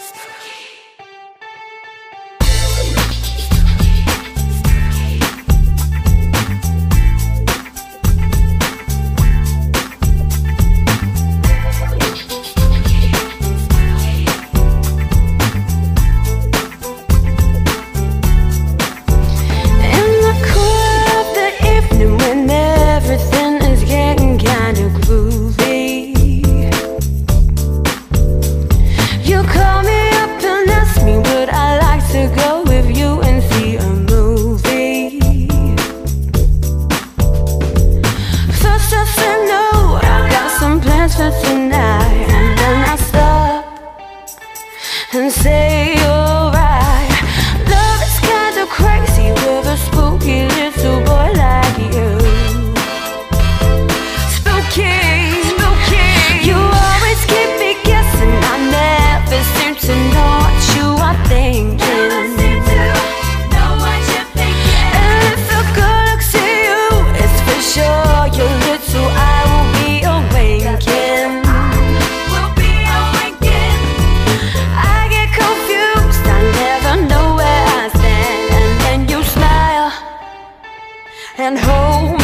In and hold